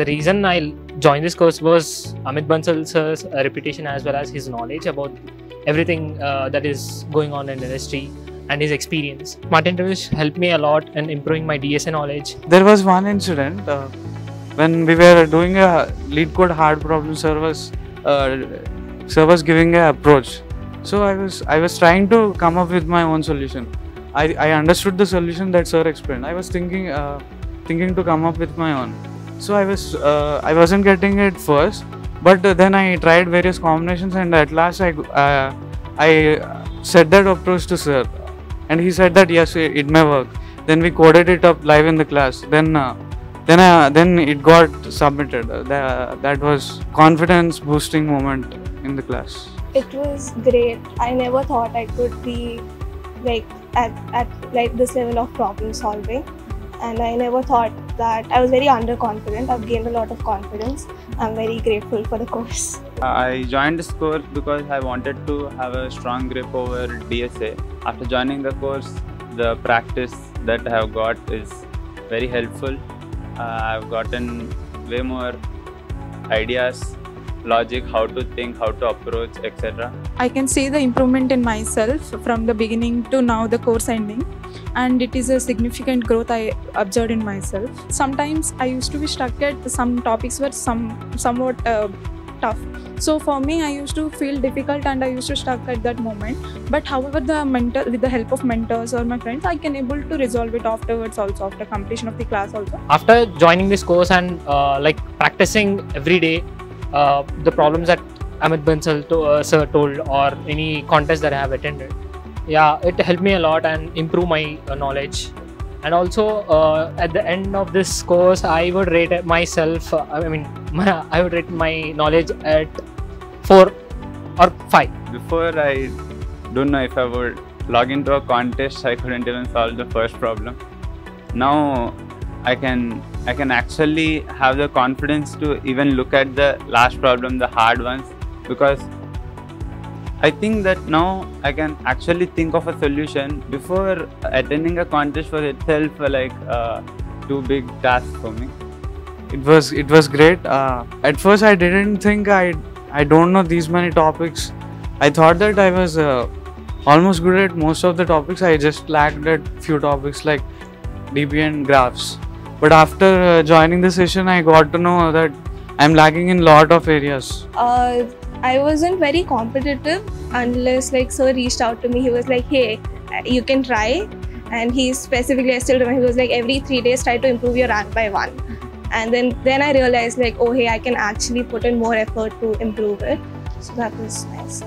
the reason I joined this course was Amit Bansal sir's uh, reputation as well as his knowledge about everything uh, that is going on in the industry and his experience. Smart interviews helped me a lot in improving my DSA knowledge. There was one incident uh, when we were doing a LeetCode hard problem. Was uh, was giving a approach. So I was I was trying to come up with my own solution. I, I understood the solution that sir explained. I was thinking uh, thinking to come up with my own. So I was uh, I wasn't getting it first, but then I tried various combinations and at last I uh, I said that approach to sir, and he said that yes it, may work. Then we coded it up live in the class. Then uh, then uh, then it got submitted. Uh, that, that was confidence boosting moment in the class. It was great. I never thought I could be like at, at like this level of problem solving and I never thought that I was very underconfident. I've gained a lot of confidence. I'm very grateful for the course. I joined this course because I wanted to have a strong grip over DSA. After joining the course, the practice that I have got is very helpful. Uh, I've gotten way more ideas logic, how to think, how to approach, etc. I can see the improvement in myself from the beginning to now the course ending and it is a significant growth I observed in myself. Sometimes I used to be stuck at some topics were some somewhat uh, tough. So for me, I used to feel difficult and I used to stuck at that moment. But however, the mentor with the help of mentors or my friends, I can able to resolve it afterwards also after completion of the class also. After joining this course and uh, like practicing every day, uh, the problems that Amit Bansal to, uh, sir told or any contest that I have attended. Yeah, it helped me a lot and improve my uh, knowledge. And also uh, at the end of this course, I would rate myself. Uh, I mean, my, I would rate my knowledge at four or five. Before I don't know if I would log into a contest, I couldn't even solve the first problem. Now I can I can actually have the confidence to even look at the last problem, the hard ones, because I think that now I can actually think of a solution before attending a contest for itself like uh, too big task for me. It was it was great. Uh, at first, I didn't think I I don't know these many topics. I thought that I was uh, almost good at most of the topics. I just lacked at few topics like DP and graphs. But after uh, joining the session, I got to know that I'm lagging in a lot of areas. Uh, I wasn't very competitive unless like sir reached out to me. He was like, "Hey, you can try," and he specifically I still remember he was like, "Every three days, try to improve your rank by one." And then then I realized like, oh hey, I can actually put in more effort to improve it. So that was nice.